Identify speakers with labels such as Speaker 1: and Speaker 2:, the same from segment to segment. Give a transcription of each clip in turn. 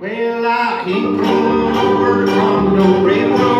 Speaker 1: Well, I ain't come over from on no railroad.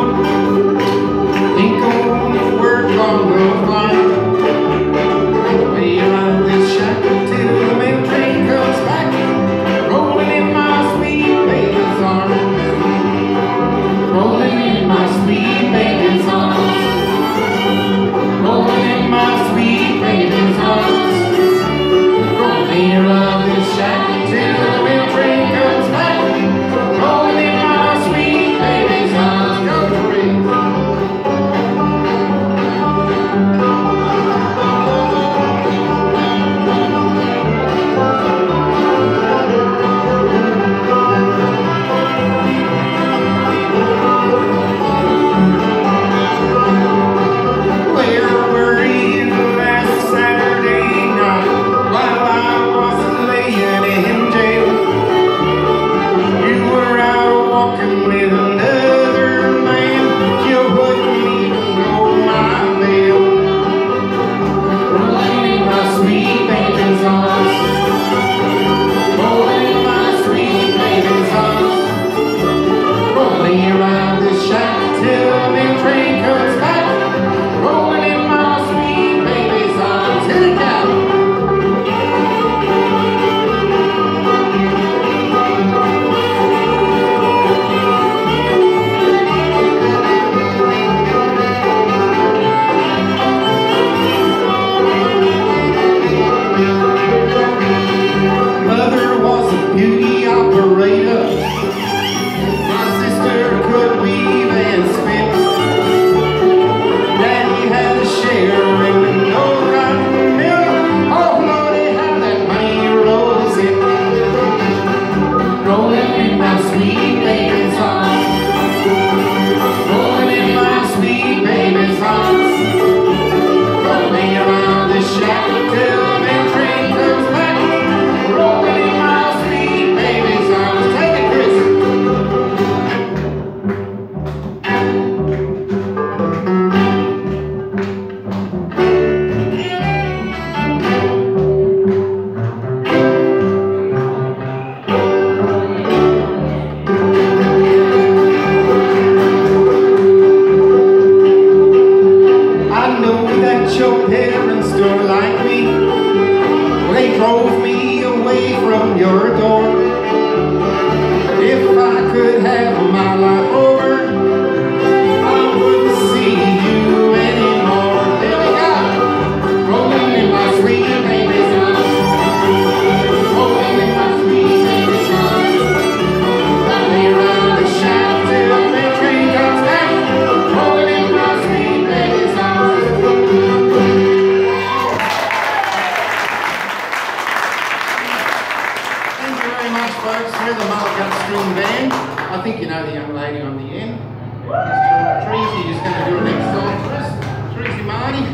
Speaker 1: string band. I think you know the young lady on the end. Tracy is going to do an next song for us. Tracy Marty.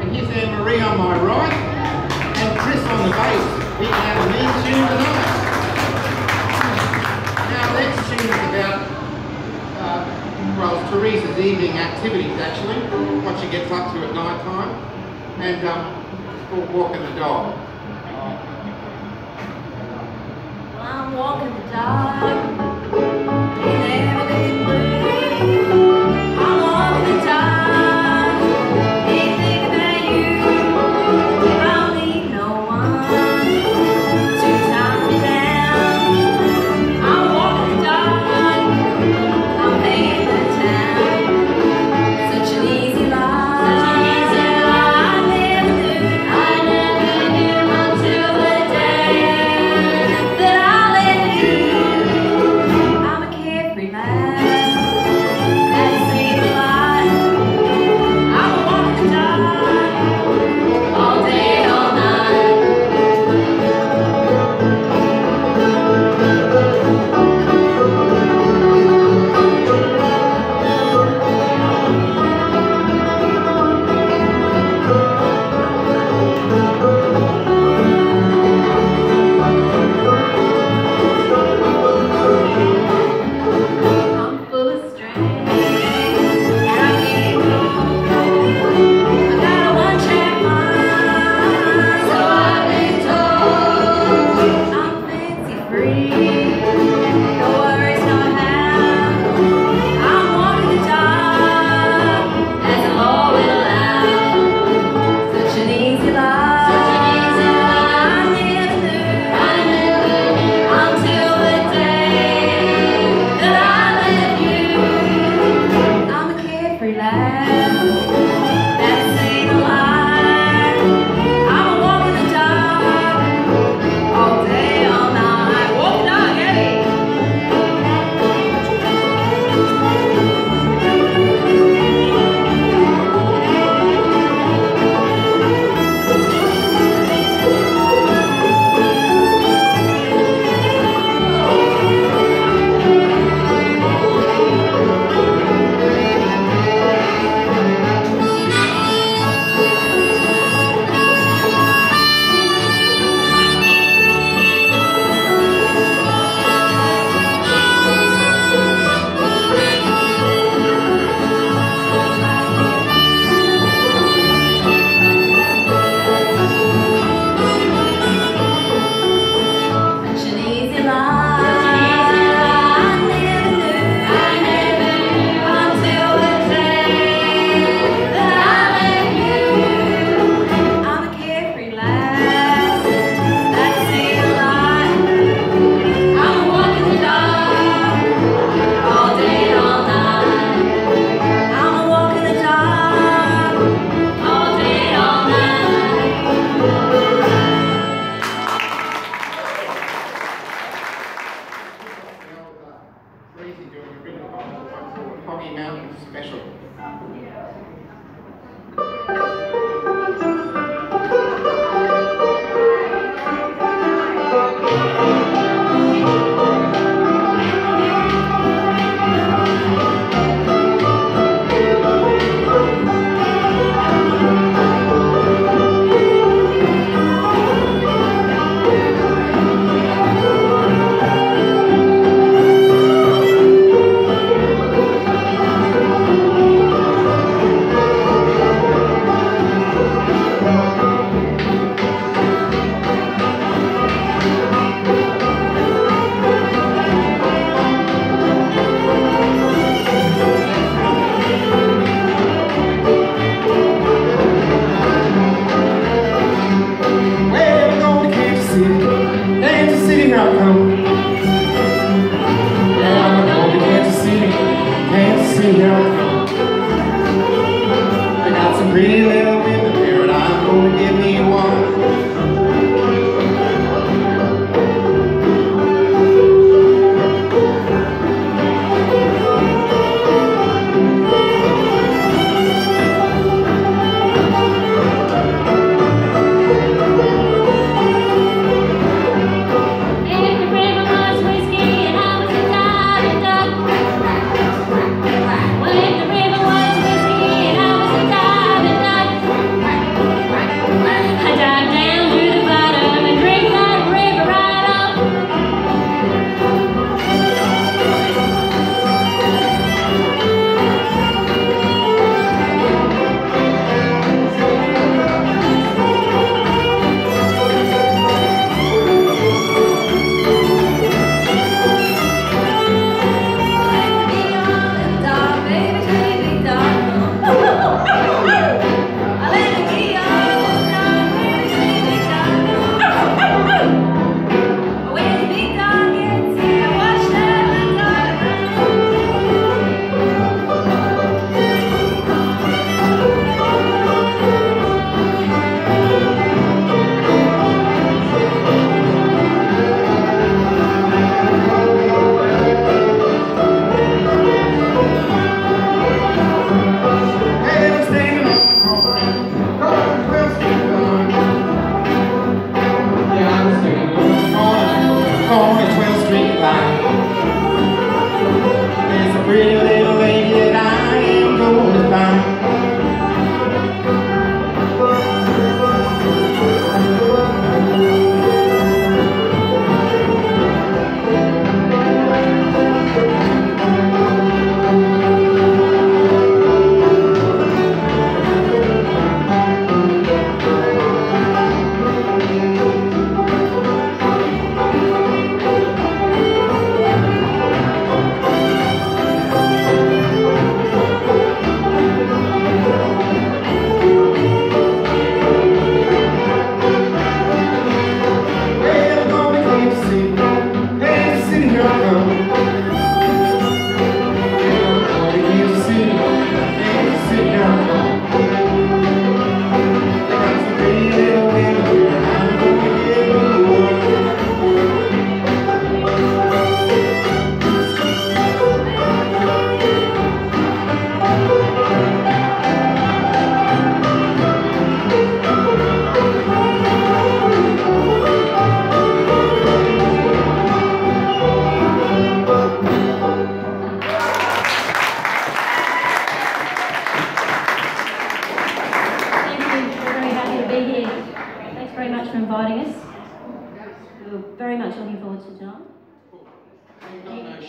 Speaker 1: And here's Anne Marie on my right. And Chris on the bass. He can have me tune tonight. Now next tune is about, uh, well, Teresa's evening activities actually, what she gets up to at night time. And um, it's Walking the Dog.
Speaker 2: I'm walking the dog.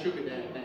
Speaker 3: Sugar down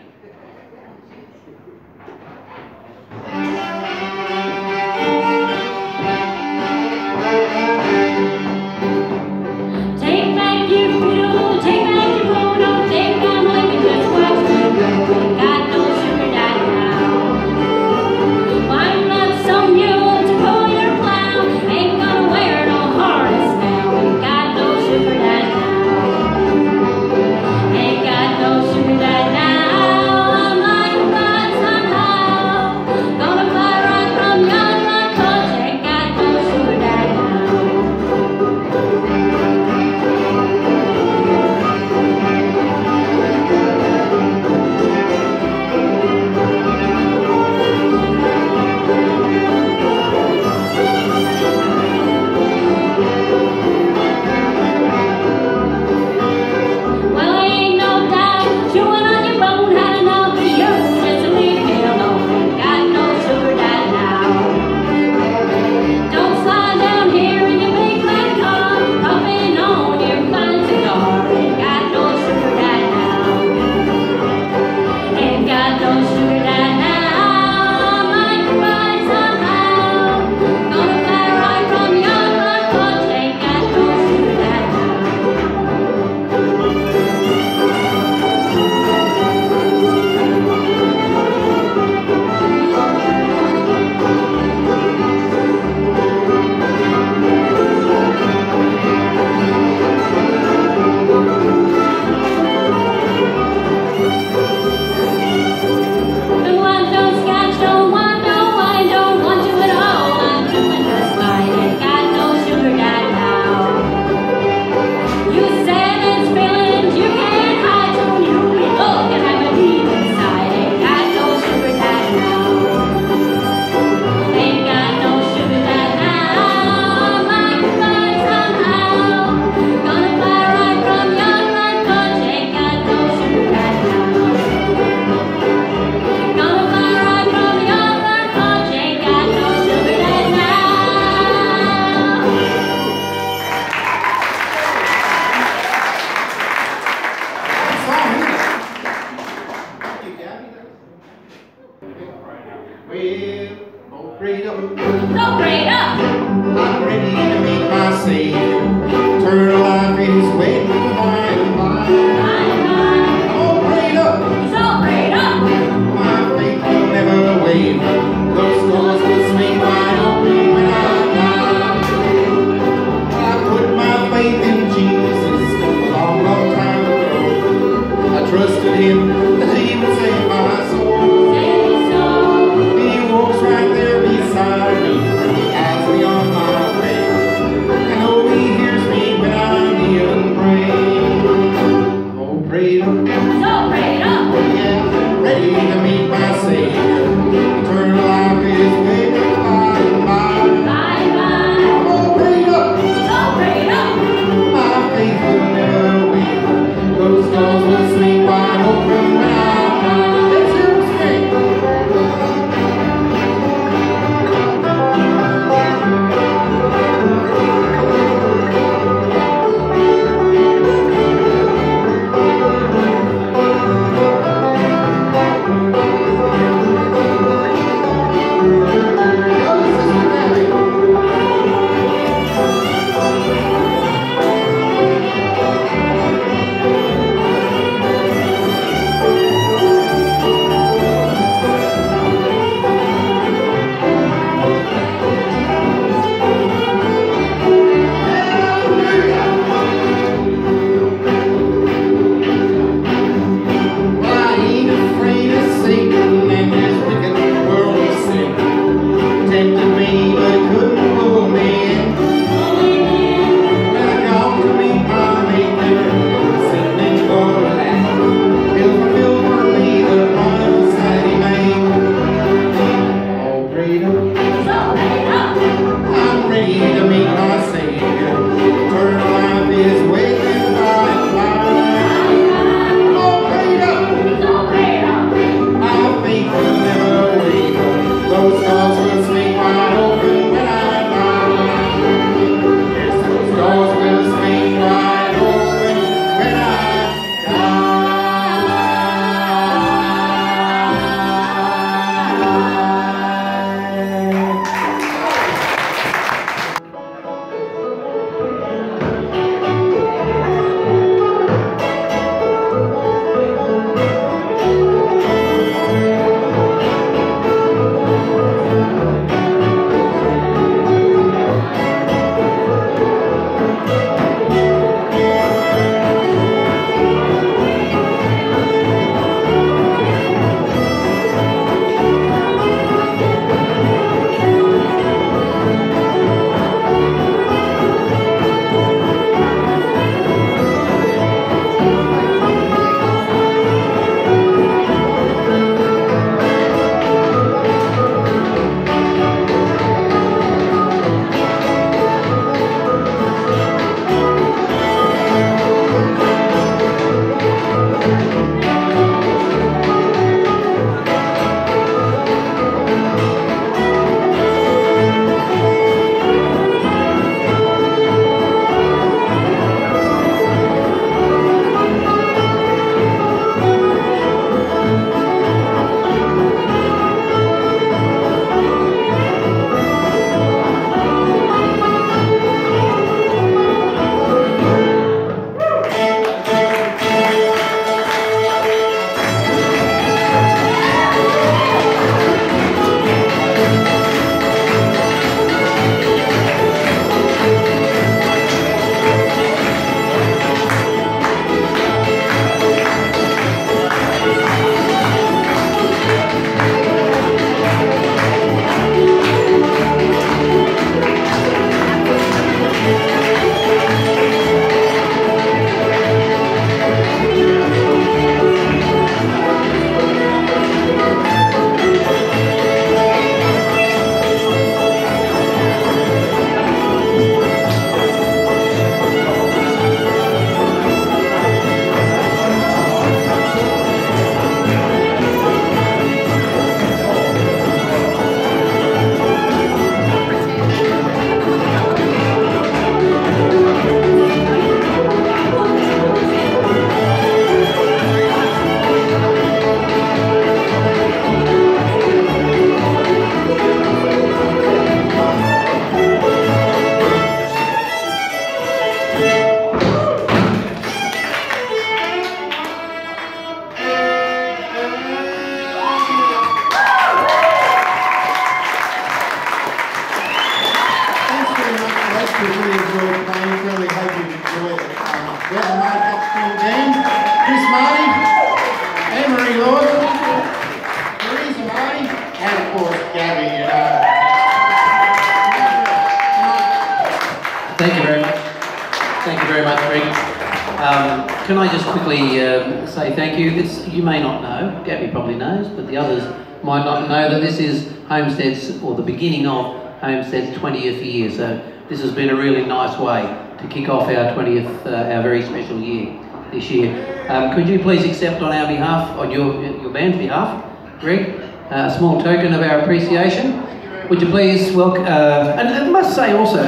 Speaker 4: quickly um, say thank you? This, you may not know, Gabby probably knows, but the others might not know that this is Homestead's, or the beginning of Homestead's 20th year. So this has been a really nice way to kick off our 20th, uh, our very special year this year. Um, could you please accept on our behalf, on your, your band's behalf, Greg, uh, a small token of our appreciation? Would you please welcome, uh, and I must say also,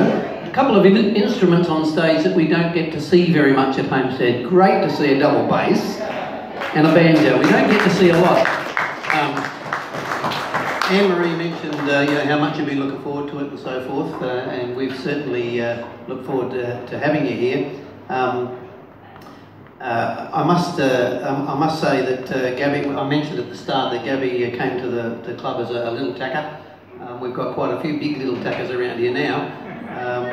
Speaker 4: couple of in- instruments on stage that we don't get to see very much at Homestead. Great to see a double bass and a banjo. We don't get to see a lot. Um, Anne Marie mentioned uh, you know, how much you've been looking forward to it and so forth, uh, and we've certainly uh, looked forward to, to having you here. Um, uh, I must uh, um, I must say that uh, Gabby, I mentioned at the start that Gabby came to the, the club as a, a little tacker. Um, we've got quite a few big little tackers around here now. Um,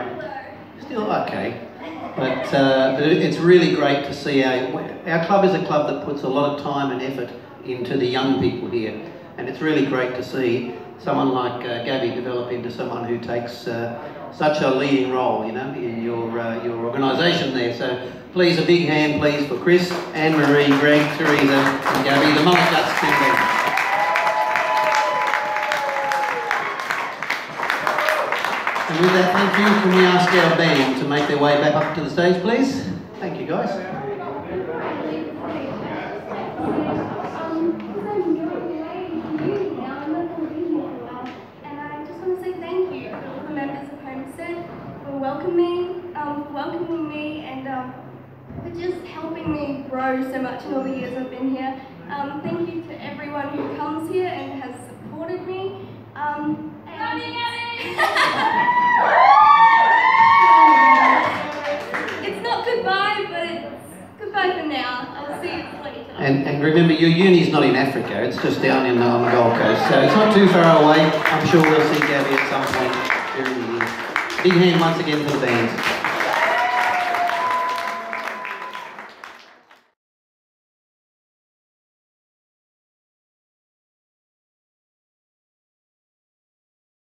Speaker 4: still okay, but uh, but it's really great to see our our club is a club that puts a lot of time and effort into the young people here, and it's really great to see someone like uh, Gabby develop into someone who takes uh, such a leading role, you know, in your uh, your organisation there. So please, a big hand, please, for Chris, Anne Marie, Greg, Teresa, and Gabby, the Mullet Gut's team. And with that, thank you. Can we ask our band to make their way back up to the stage, please? Thank you, guys.
Speaker 5: And I just want to say thank you to all the members of Homestead for welcoming, um, welcoming me and um, for just helping me grow so much in all the years I've been here. Um, thank you to everyone who comes here and has supported me. Um, and it's not goodbye, but it's goodbye for now. I'll see you later.
Speaker 4: And, and remember, your uni's not in Africa, it's just down in, uh, on the Gold Coast, so it's not too far away. I'm sure we'll see Gabby at some point during the year. Big hand once again for the band.